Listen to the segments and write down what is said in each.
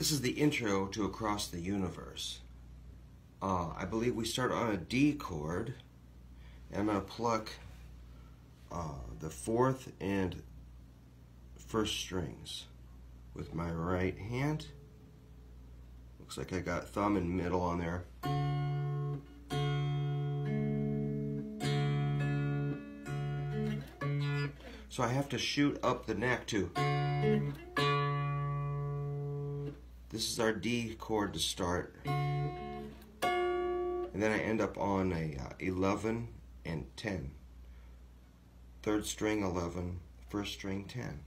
This is the intro to Across the Universe. Uh, I believe we start on a D chord. And I'm going to pluck uh, the fourth and first strings with my right hand. Looks like I got thumb and middle on there. So I have to shoot up the neck too. This is our D chord to start. And then I end up on a uh, 11 and 10. Third string 11, first string 10.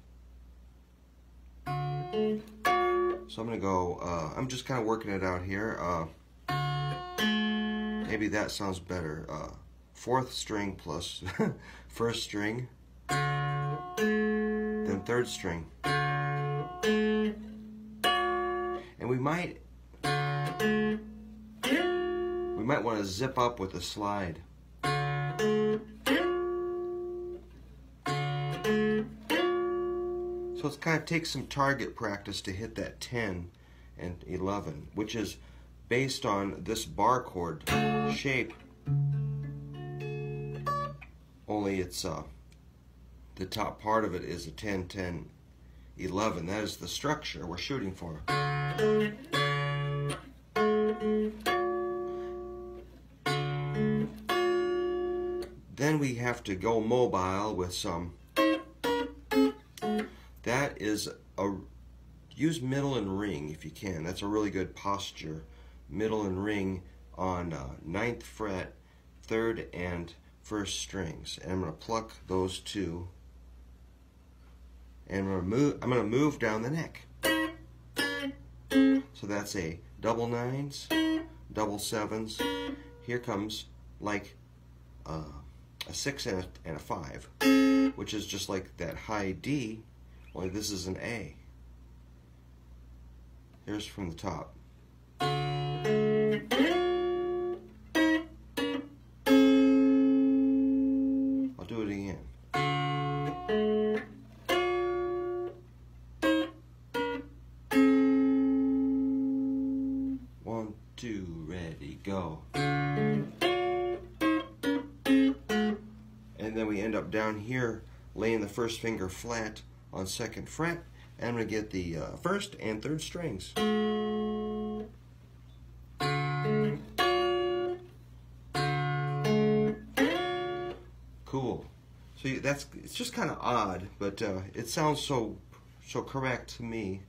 So I'm going to go, uh, I'm just kind of working it out here. Uh, maybe that sounds better. Uh, fourth string plus first string, then third string and we might we might want to zip up with a slide. So it's kind of takes some target practice to hit that 10 and 11, which is based on this bar chord shape. Only it's uh, the top part of it is a 10, 10, 11. That is the structure we're shooting for. Then we have to go mobile with some. That is a use middle and ring if you can. That's a really good posture. Middle and ring on uh, ninth fret, third and first strings. And I'm going to pluck those two and I'm gonna move, I'm gonna move down the neck. So that's a double nines, double sevens. Here comes like uh, a six and a, and a five, which is just like that high D, only this is an A. Here's from the top. Two, ready, go. And then we end up down here laying the first finger flat on second fret. And to get the uh, first and third strings. Cool. So that's it's just kind of odd, but uh, it sounds so so correct to me.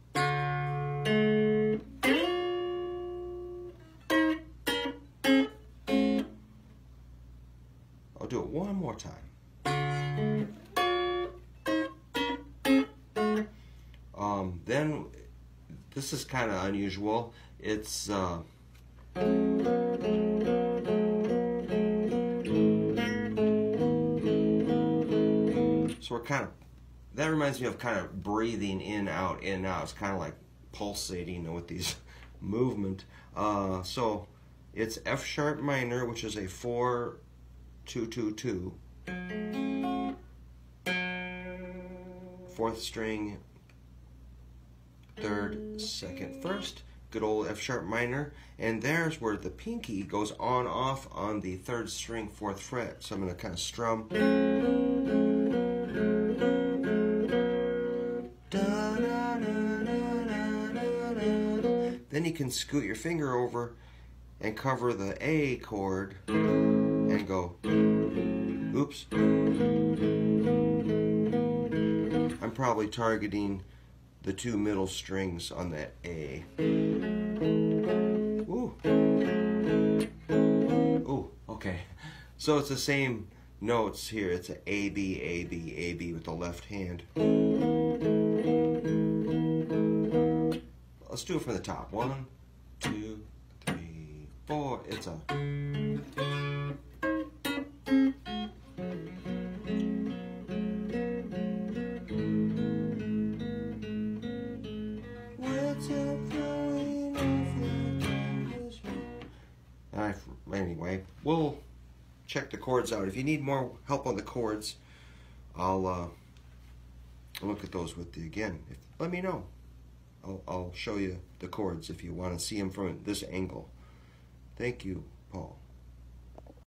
One more time. Um, then, this is kind of unusual. It's uh, so we're kind of that reminds me of kind of breathing in, out, in, out. It's kind of like pulsating with these movement. Uh, so it's F sharp minor, which is a four two two two. Fourth string, third, second, first. Good old F sharp minor. And there's where the pinky goes on off on the third string, fourth fret. So I'm going to kind of strum. Then you can scoot your finger over and cover the A chord and go, oops. I'm probably targeting the two middle strings on that A. Ooh. Ooh, okay. So it's the same notes here. It's a A, B, A, B, A, B with the left hand. Let's do it from the top. One, two, three, four. It's a. anyway, we'll check the chords out. If you need more help on the chords, I'll uh, look at those with you again. If, let me know. I'll, I'll show you the chords if you want to see them from this angle. Thank you, Paul.